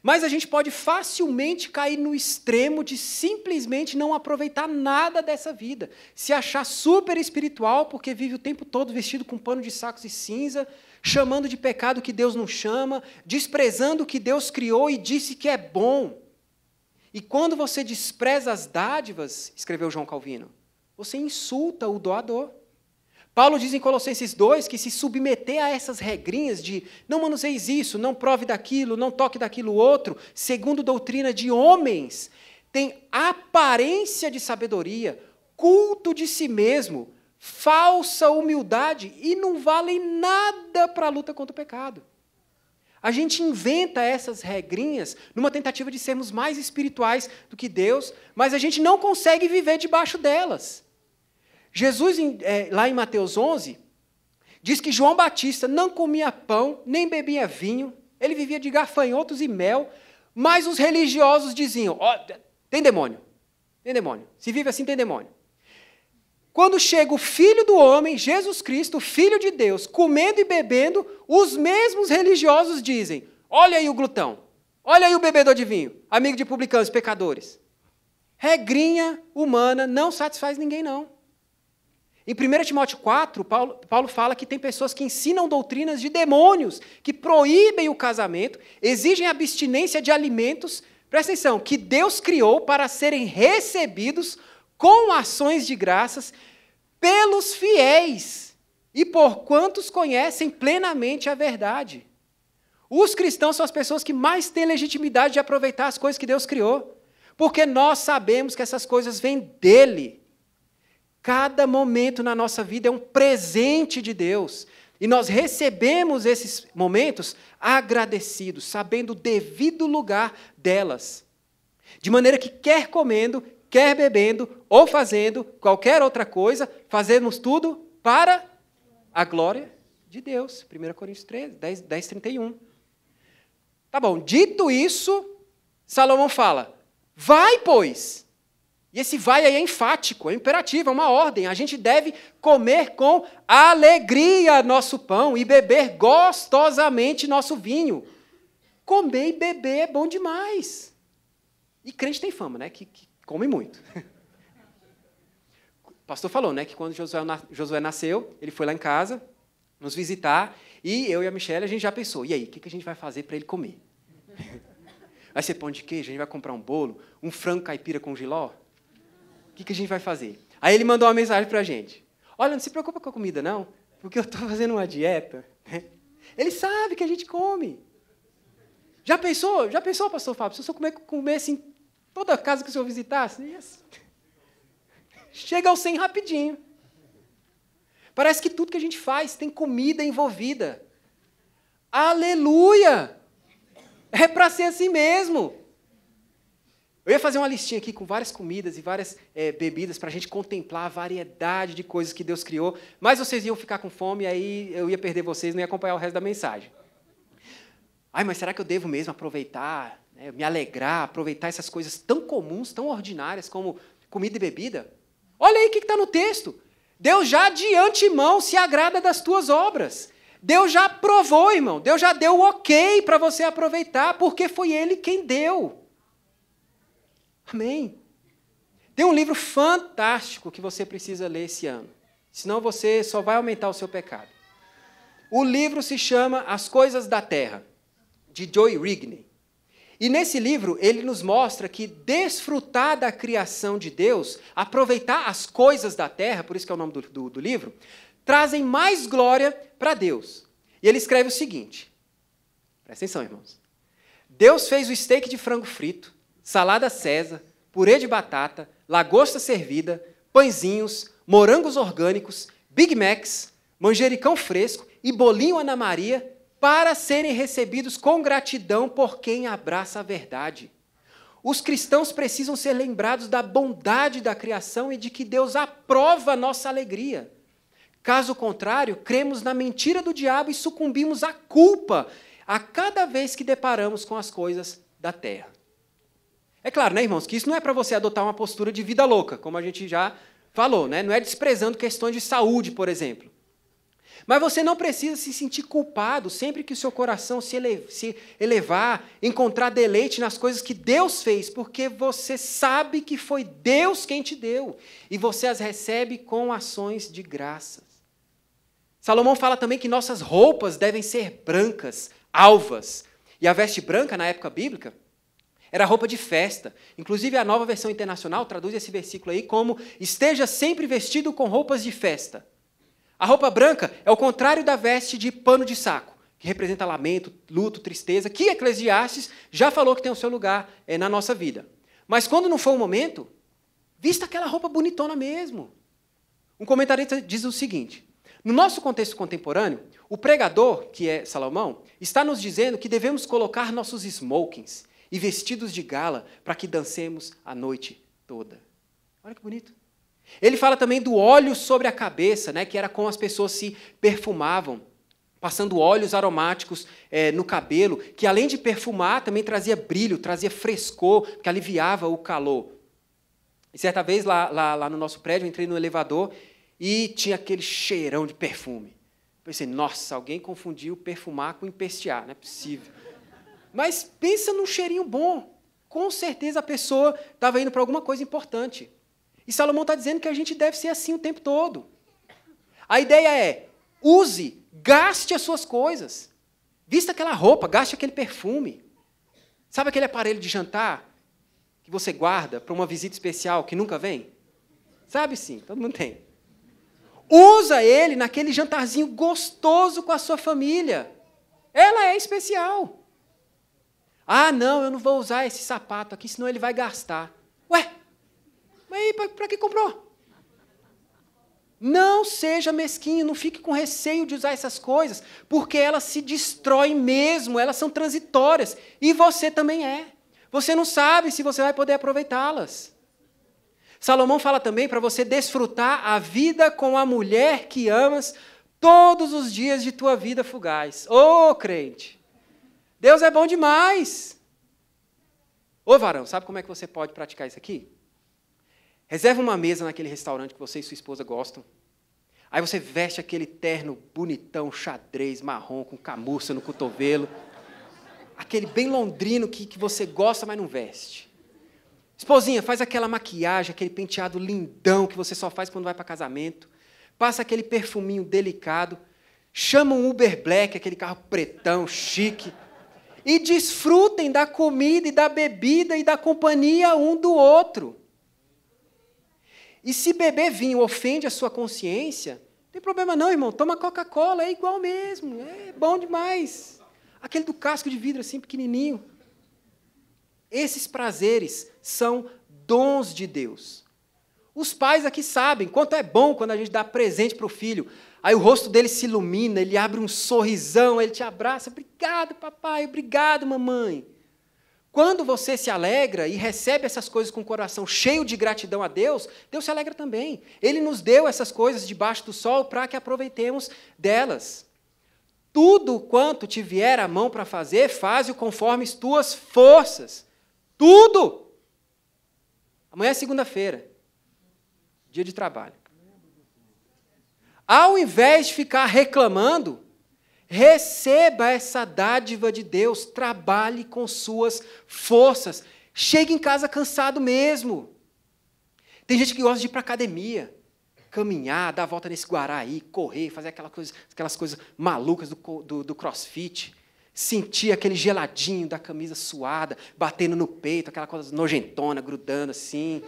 Mas a gente pode facilmente cair no extremo de simplesmente não aproveitar nada dessa vida, se achar super espiritual porque vive o tempo todo vestido com pano de sacos e cinza, chamando de pecado que Deus não chama, desprezando o que Deus criou e disse que é bom. E quando você despreza as dádivas, escreveu João Calvino, você insulta o doador. Paulo diz em Colossenses 2 que se submeter a essas regrinhas de não manuseis isso, não prove daquilo, não toque daquilo outro, segundo doutrina de homens, tem aparência de sabedoria, culto de si mesmo, falsa humildade e não valem nada para a luta contra o pecado. A gente inventa essas regrinhas numa tentativa de sermos mais espirituais do que Deus, mas a gente não consegue viver debaixo delas. Jesus, é, lá em Mateus 11, diz que João Batista não comia pão, nem bebia vinho, ele vivia de gafanhotos e mel, mas os religiosos diziam: oh, tem demônio, tem demônio, se vive assim, tem demônio. Quando chega o Filho do Homem, Jesus Cristo, Filho de Deus, comendo e bebendo, os mesmos religiosos dizem: Olha aí o glutão, olha aí o bebedor de vinho, amigo de publicanos, pecadores. Regrinha humana não satisfaz ninguém, não. Em 1 Timóteo 4, Paulo, Paulo fala que tem pessoas que ensinam doutrinas de demônios, que proíbem o casamento, exigem abstinência de alimentos, presta atenção, que Deus criou para serem recebidos com ações de graças pelos fiéis e por quantos conhecem plenamente a verdade. Os cristãos são as pessoas que mais têm legitimidade de aproveitar as coisas que Deus criou, porque nós sabemos que essas coisas vêm dele. Cada momento na nossa vida é um presente de Deus. E nós recebemos esses momentos agradecidos, sabendo o devido lugar delas. De maneira que, quer comendo, quer bebendo ou fazendo qualquer outra coisa, fazemos tudo para a glória de Deus. 1 Coríntios 13, 10, 10 31. Tá bom, dito isso, Salomão fala: Vai, pois, e esse vai aí é enfático, é imperativo, é uma ordem. A gente deve comer com alegria nosso pão e beber gostosamente nosso vinho. Comer e beber é bom demais. E crente tem fama, né? Que, que come muito. O pastor falou, né? Que quando Josué, Josué nasceu, ele foi lá em casa nos visitar e eu e a Michelle a gente já pensou: e aí, o que a gente vai fazer para ele comer? Vai ser pão de queijo? A gente vai comprar um bolo? Um frango caipira com giló? Que, que a gente vai fazer? Aí ele mandou uma mensagem para a gente. Olha, não se preocupa com a comida, não, porque eu estou fazendo uma dieta. Né? Ele sabe que a gente come. Já pensou? Já pensou, pastor Fábio? Se eu comer, comer assim, toda casa que o senhor visitasse, yes. chega ao 100 rapidinho. Parece que tudo que a gente faz tem comida envolvida. Aleluia! É para ser assim mesmo. Eu ia fazer uma listinha aqui com várias comidas e várias é, bebidas para a gente contemplar a variedade de coisas que Deus criou, mas vocês iam ficar com fome e aí eu ia perder vocês, não ia acompanhar o resto da mensagem. Ai, mas será que eu devo mesmo aproveitar, né, me alegrar, aproveitar essas coisas tão comuns, tão ordinárias como comida e bebida? Olha aí o que está no texto. Deus já de antemão se agrada das tuas obras. Deus já aprovou, irmão. Deus já deu o ok para você aproveitar, porque foi Ele quem deu. Amém. Tem um livro fantástico que você precisa ler esse ano. Senão você só vai aumentar o seu pecado. O livro se chama As Coisas da Terra, de Joy Rigney. E nesse livro ele nos mostra que desfrutar da criação de Deus, aproveitar as coisas da terra, por isso que é o nome do, do, do livro, trazem mais glória para Deus. E ele escreve o seguinte: presta atenção, irmãos. Deus fez o steak de frango frito, salada César, purê de batata, lagosta servida, pãezinhos, morangos orgânicos, Big Macs, manjericão fresco e bolinho Ana Maria para serem recebidos com gratidão por quem abraça a verdade. Os cristãos precisam ser lembrados da bondade da criação e de que Deus aprova a nossa alegria. Caso contrário, cremos na mentira do diabo e sucumbimos à culpa a cada vez que deparamos com as coisas da terra. É claro, né, irmãos, que isso não é para você adotar uma postura de vida louca, como a gente já falou, né? Não é desprezando questões de saúde, por exemplo. Mas você não precisa se sentir culpado sempre que o seu coração se, ele se elevar, encontrar deleite nas coisas que Deus fez, porque você sabe que foi Deus quem te deu e você as recebe com ações de graças. Salomão fala também que nossas roupas devem ser brancas, alvas. E a veste branca, na época bíblica, era roupa de festa. Inclusive, a nova versão internacional traduz esse versículo aí como: esteja sempre vestido com roupas de festa. A roupa branca é o contrário da veste de pano de saco, que representa lamento, luto, tristeza, que Eclesiastes já falou que tem o seu lugar é, na nossa vida. Mas quando não for o momento, vista aquela roupa bonitona mesmo. Um comentarista diz o seguinte: no nosso contexto contemporâneo, o pregador, que é Salomão, está nos dizendo que devemos colocar nossos smokings e vestidos de gala para que dancemos a noite toda. Olha que bonito. Ele fala também do óleo sobre a cabeça, né, que era como as pessoas se perfumavam, passando óleos aromáticos é, no cabelo, que além de perfumar, também trazia brilho, trazia frescor, que aliviava o calor. E certa vez, lá, lá, lá no nosso prédio, eu entrei no elevador e tinha aquele cheirão de perfume. Pensei, nossa, alguém confundiu perfumar com empestear, não é possível. Mas pensa num cheirinho bom. Com certeza a pessoa estava indo para alguma coisa importante. E Salomão está dizendo que a gente deve ser assim o tempo todo. A ideia é: use, gaste as suas coisas. Vista aquela roupa, gaste aquele perfume. Sabe aquele aparelho de jantar que você guarda para uma visita especial que nunca vem? Sabe sim, todo mundo tem. Usa ele naquele jantarzinho gostoso com a sua família. Ela é especial. Ah, não, eu não vou usar esse sapato aqui, senão ele vai gastar. Ué, mas para que comprou? Não seja mesquinho, não fique com receio de usar essas coisas, porque elas se destroem mesmo, elas são transitórias. E você também é. Você não sabe se você vai poder aproveitá-las. Salomão fala também para você desfrutar a vida com a mulher que amas todos os dias de tua vida fugaz. Ô oh, crente! Deus é bom demais! Ô varão, sabe como é que você pode praticar isso aqui? Reserva uma mesa naquele restaurante que você e sua esposa gostam. Aí você veste aquele terno bonitão, xadrez, marrom, com camurça no cotovelo. Aquele bem londrino que, que você gosta, mas não veste. Esposinha, faz aquela maquiagem, aquele penteado lindão que você só faz quando vai para casamento. Passa aquele perfuminho delicado. Chama um Uber Black, aquele carro pretão, chique. E desfrutem da comida e da bebida e da companhia um do outro. E se beber vinho ofende a sua consciência, não tem problema não, irmão. Toma Coca-Cola, é igual mesmo. É bom demais. Aquele do casco de vidro assim, pequenininho. Esses prazeres são dons de Deus. Os pais aqui sabem quanto é bom quando a gente dá presente para o filho. Aí o rosto dele se ilumina, ele abre um sorrisão, ele te abraça. Obrigado, papai, obrigado, mamãe. Quando você se alegra e recebe essas coisas com o coração cheio de gratidão a Deus, Deus se alegra também. Ele nos deu essas coisas debaixo do sol para que aproveitemos delas. Tudo quanto te vier a mão para fazer, faze-o conforme as tuas forças. Tudo! Amanhã é segunda-feira, dia de trabalho. Ao invés de ficar reclamando, Receba essa dádiva de Deus, trabalhe com suas forças. Chegue em casa cansado mesmo. Tem gente que gosta de ir para academia, caminhar, dar a volta nesse Guaraí, correr, fazer aquela coisa, aquelas coisas malucas do, do, do crossfit. Sentir aquele geladinho da camisa suada, batendo no peito, aquela coisa nojentona, grudando assim.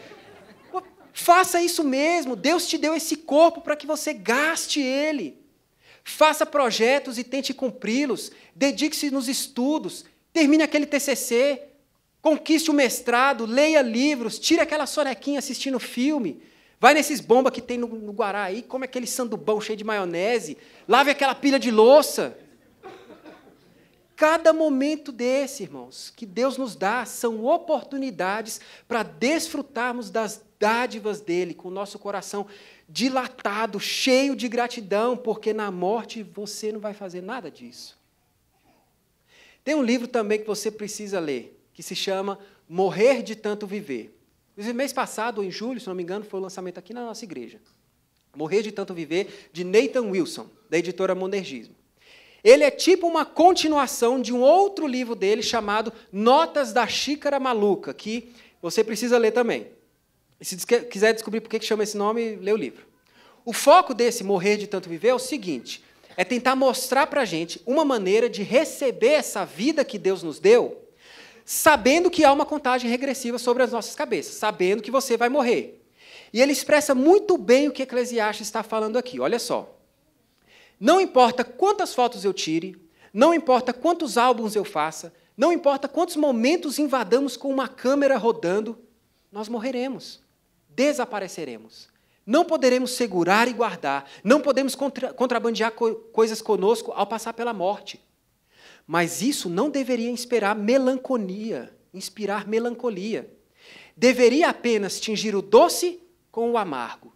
Faça isso mesmo. Deus te deu esse corpo para que você gaste ele. Faça projetos e tente cumpri-los. Dedique-se nos estudos. Termine aquele TCC. Conquiste o mestrado. Leia livros. Tire aquela sonequinha assistindo filme. Vai nesses bombas que tem no, no Guará aí. Come aquele sandubão cheio de maionese. Lave aquela pilha de louça. Cada momento desse, irmãos, que Deus nos dá, são oportunidades para desfrutarmos das dádivas dele com o nosso coração dilatado, cheio de gratidão, porque na morte você não vai fazer nada disso. Tem um livro também que você precisa ler, que se chama Morrer de Tanto Viver. No mês passado, em julho, se não me engano, foi o lançamento aqui na nossa igreja. Morrer de Tanto Viver, de Nathan Wilson, da editora Monergismo. Ele é tipo uma continuação de um outro livro dele chamado Notas da Xícara Maluca, que você precisa ler também. E se quiser descobrir por que chama esse nome, lê o livro. O foco desse Morrer de Tanto Viver é o seguinte: é tentar mostrar para a gente uma maneira de receber essa vida que Deus nos deu, sabendo que há uma contagem regressiva sobre as nossas cabeças, sabendo que você vai morrer. E ele expressa muito bem o que Eclesiastes está falando aqui. Olha só. Não importa quantas fotos eu tire, não importa quantos álbuns eu faça, não importa quantos momentos invadamos com uma câmera rodando, nós morreremos desapareceremos. Não poderemos segurar e guardar, não podemos contra, contrabandear co coisas conosco ao passar pela morte. Mas isso não deveria inspirar melancolia, inspirar melancolia. Deveria apenas tingir o doce com o amargo.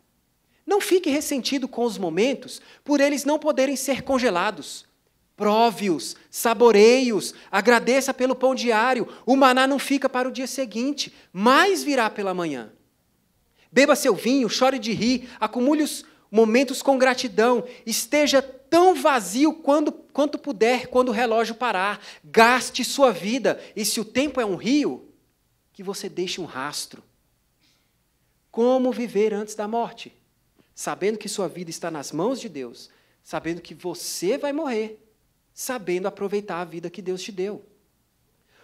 Não fique ressentido com os momentos por eles não poderem ser congelados. Prove-os, saboreie-os, agradeça pelo pão diário. O maná não fica para o dia seguinte, mas virá pela manhã. Beba seu vinho, chore de rir, acumule os momentos com gratidão, esteja tão vazio quando, quanto puder quando o relógio parar. Gaste sua vida, e se o tempo é um rio, que você deixe um rastro. Como viver antes da morte? Sabendo que sua vida está nas mãos de Deus, sabendo que você vai morrer, sabendo aproveitar a vida que Deus te deu.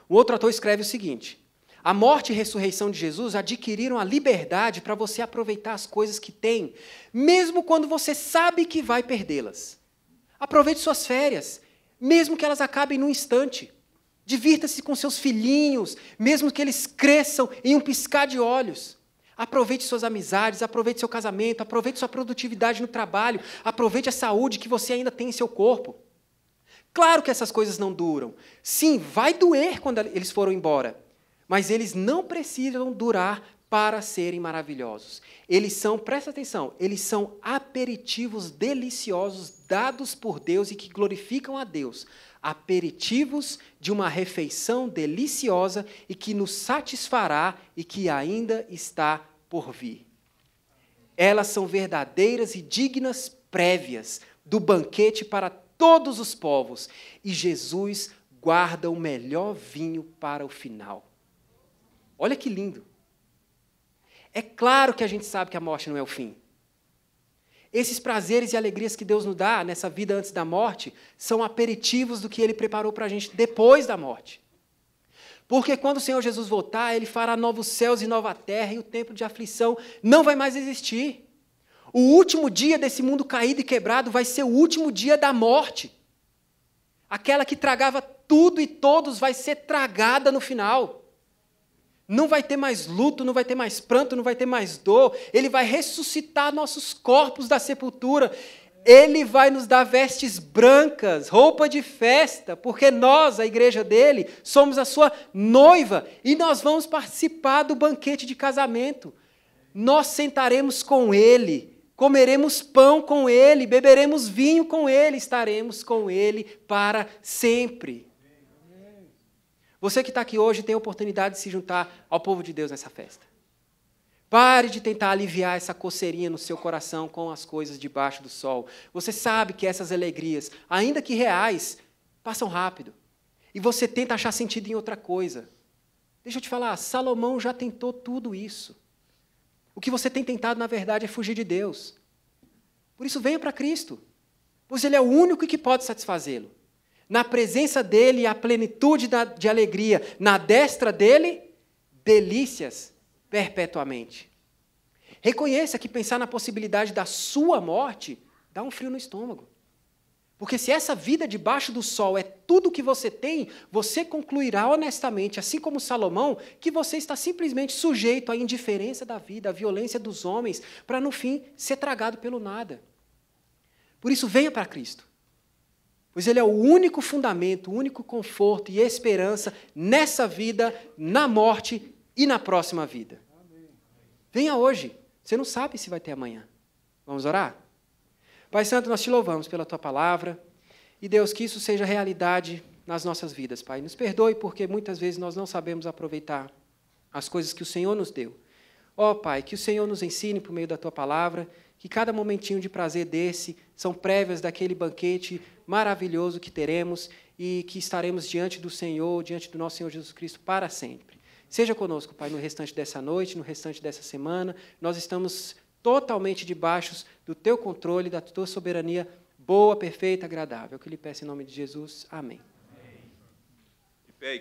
O outro autor escreve o seguinte: a morte e ressurreição de Jesus adquiriram a liberdade para você aproveitar as coisas que tem, mesmo quando você sabe que vai perdê-las. Aproveite suas férias, mesmo que elas acabem num instante. Divirta-se com seus filhinhos, mesmo que eles cresçam em um piscar de olhos. Aproveite suas amizades, aproveite seu casamento, aproveite sua produtividade no trabalho, aproveite a saúde que você ainda tem em seu corpo. Claro que essas coisas não duram. Sim, vai doer quando eles foram embora. Mas eles não precisam durar para serem maravilhosos. Eles são, presta atenção, eles são aperitivos deliciosos dados por Deus e que glorificam a Deus. Aperitivos de uma refeição deliciosa e que nos satisfará e que ainda está por vir. Elas são verdadeiras e dignas prévias do banquete para todos os povos, e Jesus guarda o melhor vinho para o final. Olha que lindo. É claro que a gente sabe que a morte não é o fim. Esses prazeres e alegrias que Deus nos dá nessa vida antes da morte são aperitivos do que Ele preparou para a gente depois da morte. Porque quando o Senhor Jesus voltar, Ele fará novos céus e nova terra, e o tempo de aflição não vai mais existir. O último dia desse mundo caído e quebrado vai ser o último dia da morte. Aquela que tragava tudo e todos vai ser tragada no final. Não vai ter mais luto, não vai ter mais pranto, não vai ter mais dor. Ele vai ressuscitar nossos corpos da sepultura. Ele vai nos dar vestes brancas, roupa de festa, porque nós, a igreja dele, somos a sua noiva e nós vamos participar do banquete de casamento. Nós sentaremos com ele, comeremos pão com ele, beberemos vinho com ele, estaremos com ele para sempre. Você que está aqui hoje tem a oportunidade de se juntar ao povo de Deus nessa festa. Pare de tentar aliviar essa coceirinha no seu coração com as coisas debaixo do sol. Você sabe que essas alegrias, ainda que reais, passam rápido. E você tenta achar sentido em outra coisa. Deixa eu te falar, Salomão já tentou tudo isso. O que você tem tentado, na verdade, é fugir de Deus. Por isso, venha para Cristo, pois Ele é o único que pode satisfazê-lo. Na presença dEle, a plenitude de alegria. Na destra dEle, delícias perpetuamente. Reconheça que pensar na possibilidade da sua morte dá um frio no estômago. Porque se essa vida debaixo do sol é tudo que você tem, você concluirá honestamente, assim como Salomão, que você está simplesmente sujeito à indiferença da vida, à violência dos homens, para no fim ser tragado pelo nada. Por isso, venha para Cristo. Pois Ele é o único fundamento, o único conforto e esperança nessa vida, na morte e na próxima vida. Venha hoje. Você não sabe se vai ter amanhã. Vamos orar? Pai Santo, nós te louvamos pela tua palavra. E Deus, que isso seja realidade nas nossas vidas, Pai. Nos perdoe porque muitas vezes nós não sabemos aproveitar as coisas que o Senhor nos deu. Ó oh, Pai, que o Senhor nos ensine por meio da tua palavra, que cada momentinho de prazer desse são prévias daquele banquete maravilhoso que teremos e que estaremos diante do Senhor, diante do nosso Senhor Jesus Cristo para sempre. Seja conosco, Pai, no restante dessa noite, no restante dessa semana. Nós estamos totalmente debaixo do teu controle, da tua soberania boa, perfeita, agradável. Que lhe peço em nome de Jesus. Amém. Amém.